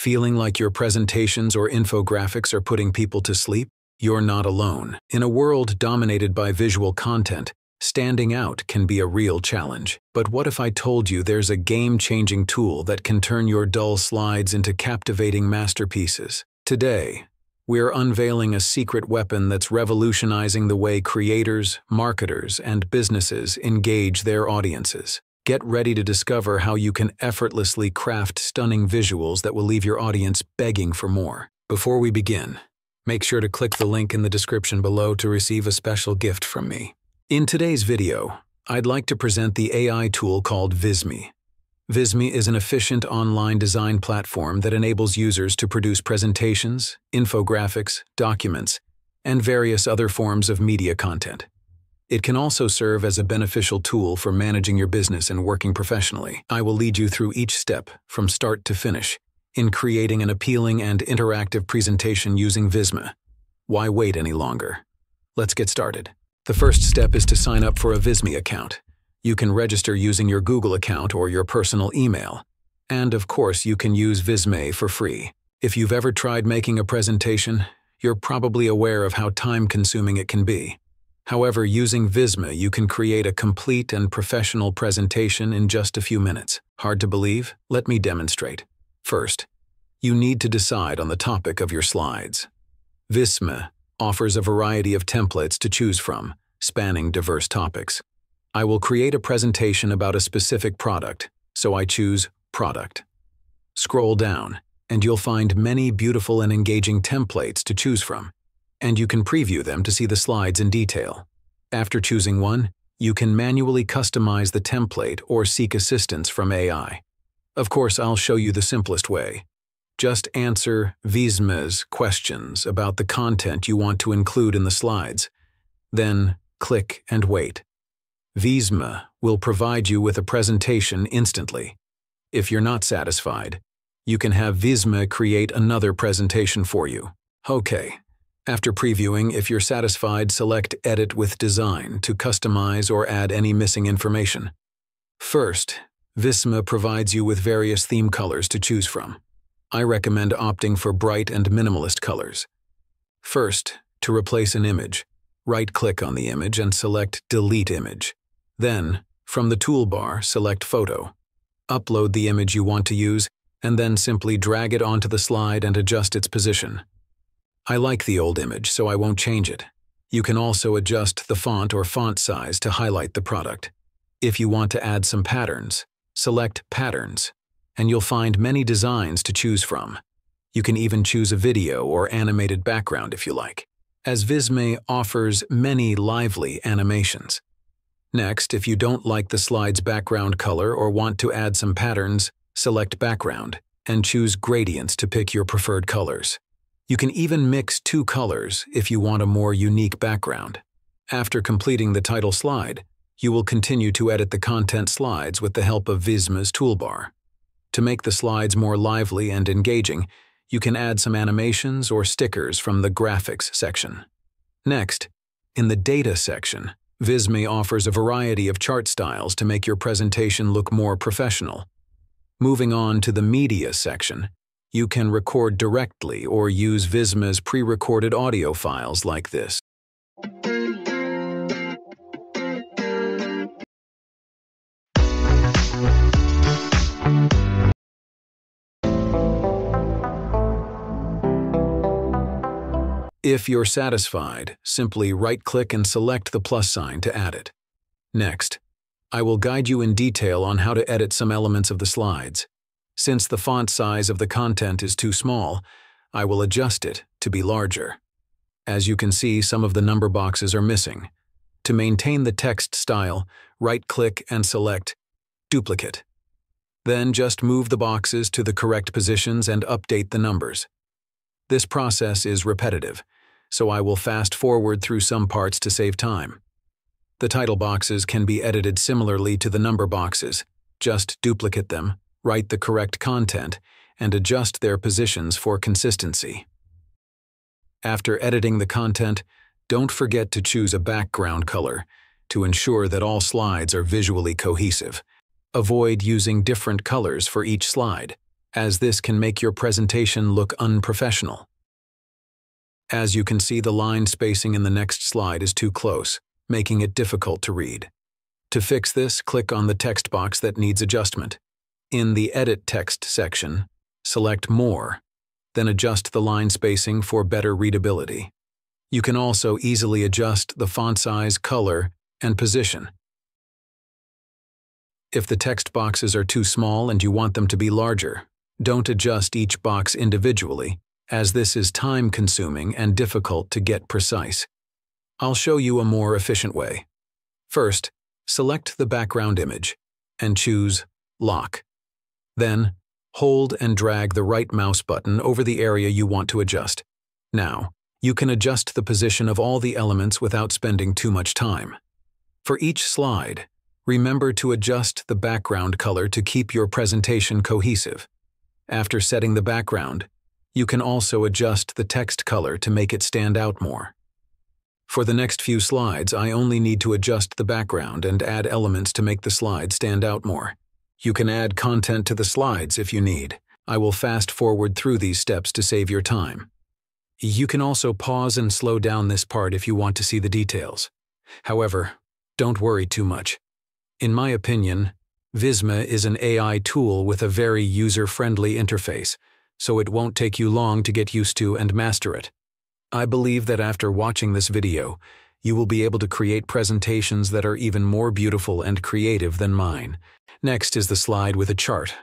Feeling like your presentations or infographics are putting people to sleep? You're not alone. In a world dominated by visual content, standing out can be a real challenge. But what if I told you there's a game-changing tool that can turn your dull slides into captivating masterpieces? Today, we're unveiling a secret weapon that's revolutionizing the way creators, marketers, and businesses engage their audiences. Get ready to discover how you can effortlessly craft stunning visuals that will leave your audience begging for more. Before we begin, Make sure to click the link in the description below to receive a special gift from me. In today's video, I'd like to present the AI tool called Visme. Visme is an efficient online design platform that enables users to produce presentations, infographics, documents, and various other forms of media content. It can also serve as a beneficial tool for managing your business and working professionally. I will lead you through each step, from start to finish, in creating an appealing and interactive presentation using Visme. Why wait any longer? Let's get started. The first step is to sign up for a Visme account. You can register using your Google account or your personal email. And of course, you can use Visme for free. If you've ever tried making a presentation, you're probably aware of how time-consuming it can be. However, using Visme, you can create a complete and professional presentation in just a few minutes. Hard to believe? Let me demonstrate. First, you need to decide on the topic of your slides. Visme offers a variety of templates to choose from, spanning diverse topics. I will create a presentation about a specific product, so I choose Product. Scroll down, and you'll find many beautiful and engaging templates to choose from, and you can preview them to see the slides in detail. After choosing one, you can manually customize the template or seek assistance from AI. Of course, I'll show you the simplest way. Just answer Visme's questions about the content you want to include in the slides. Then click and wait. Visme will provide you with a presentation instantly. If you're not satisfied, you can have Visme create another presentation for you. Okay. After previewing, if you're satisfied, select Edit with Design to customize or add any missing information. First, Visme provides you with various theme colors to choose from. I recommend opting for bright and minimalist colors. First, to replace an image, right-click on the image and select Delete Image. Then, from the toolbar, select Photo. Upload the image you want to use, and then simply drag it onto the slide and adjust its position. I like the old image, so I won't change it. You can also adjust the font or font size to highlight the product. If you want to add some patterns, Select Patterns, and you'll find many designs to choose from. You can even choose a video or animated background if you like, as Visme offers many lively animations. Next, if you don't like the slide's background color or want to add some patterns, select Background and choose Gradients to pick your preferred colors. You can even mix two colors if you want a more unique background. After completing the title slide, you will continue to edit the content slides with the help of Visme's toolbar. To make the slides more lively and engaging, you can add some animations or stickers from the Graphics section. Next, in the Data section, Visme offers a variety of chart styles to make your presentation look more professional. Moving on to the Media section, you can record directly or use Visme's pre-recorded audio files like this. If you're satisfied, simply right-click and select the plus sign to add it. Next, I will guide you in detail on how to edit some elements of the slides. Since the font size of the content is too small, I will adjust it to be larger. As you can see, some of the number boxes are missing. To maintain the text style, right-click and select Duplicate. Then just move the boxes to the correct positions and update the numbers. This process is repetitive, so I will fast forward through some parts to save time. The title boxes can be edited similarly to the number boxes. Just duplicate them, write the correct content, and adjust their positions for consistency. After editing the content, don't forget to choose a background color to ensure that all slides are visually cohesive. Avoid using different colors for each slide. as this can make your presentation look unprofessional. As you can see, the line spacing in the next slide is too close, making it difficult to read. To fix this, click on the text box that needs adjustment. In the Edit Text section, select More, then adjust the line spacing for better readability. You can also easily adjust the font size, color, and position. If the text boxes are too small and you want them to be larger, don't adjust each box individually, as this is time-consuming and difficult to get precise. I'll show you a more efficient way. First, select the background image and choose Lock. Then, hold and drag the right mouse button over the area you want to adjust. Now, you can adjust the position of all the elements without spending too much time. For each slide, remember to adjust the background color to keep your presentation cohesive. After setting the background, you can also adjust the text color to make it stand out more. For the next few slides, I only need to adjust the background and add elements to make the slide stand out more. You can add content to the slides if you need. I will fast forward through these steps to save your time. You can also pause and slow down this part if you want to see the details. However, don't worry too much. In my opinion, Visme is an AI tool with a very user-friendly interface, so it won't take you long to get used to and master it. I believe that after watching this video, you will be able to create presentations that are even more beautiful and creative than mine. Next is the slide with a chart.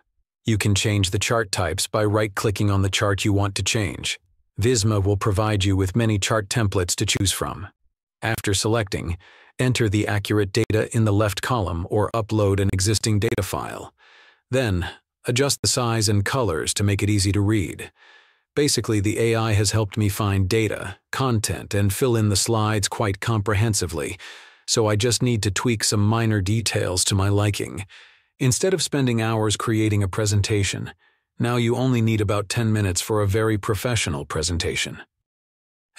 You can change the chart types by right-clicking on the chart you want to change. Visme will provide you with many chart templates to choose from. After selecting, enter the accurate data in the left column or upload an existing data file. Then, adjust the size and colors to make it easy to read. Basically, the AI has helped me find data, content, and fill in the slides quite comprehensively, so I just need to tweak some minor details to my liking. Instead of spending hours creating a presentation, now you only need about 10 minutes for a very professional presentation.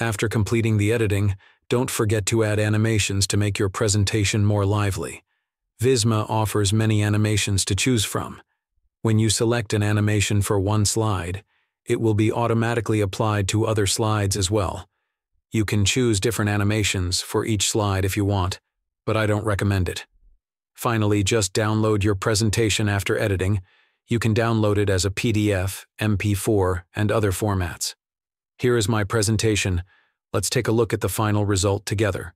After completing the editing, don't forget to add animations to make your presentation more lively. Visme offers many animations to choose from, when you select an animation for one slide, it will be automatically applied to other slides as well. You can choose different animations for each slide if you want, but I don't recommend it. Finally, just download your presentation after editing. You can download it as a PDF, MP4, and other formats. Here is my presentation. Let's take a look at the final result together.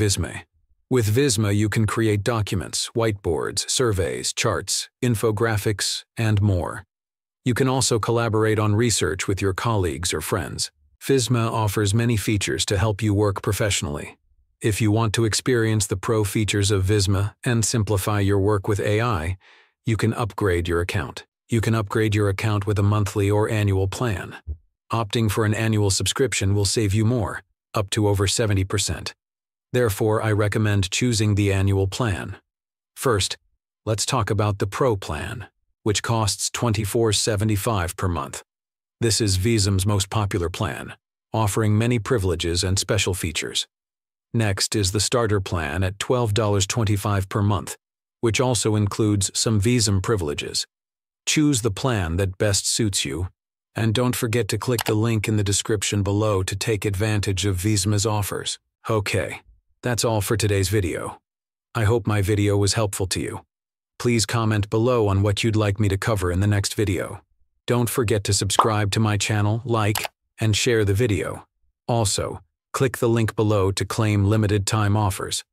Visme. With Visme, you can create documents, whiteboards, surveys, charts, infographics, and more. You can also collaborate on research with your colleagues or friends. Visme offers many features to help you work professionally. If you want to experience the pro features of Visme and simplify your work with AI, you can upgrade your account. You can upgrade your account with a monthly or annual plan. Opting for an annual subscription will save you more, up to over 70%. Therefore, I recommend choosing the annual plan. First, let's talk about the Pro plan, which costs $24.75 per month. This is Visme's most popular plan, offering many privileges and special features. Next is the starter plan at $12.25 per month, which also includes some Visme privileges. Choose the plan that best suits you, and don't forget to click the link in the description below to take advantage of Visme's offers. Okay, that's all for today's video. I hope my video was helpful to you. Please comment below on what you'd like me to cover in the next video. Don't forget to subscribe to my channel, like, and share the video. Also, click the link below to claim limited time offers.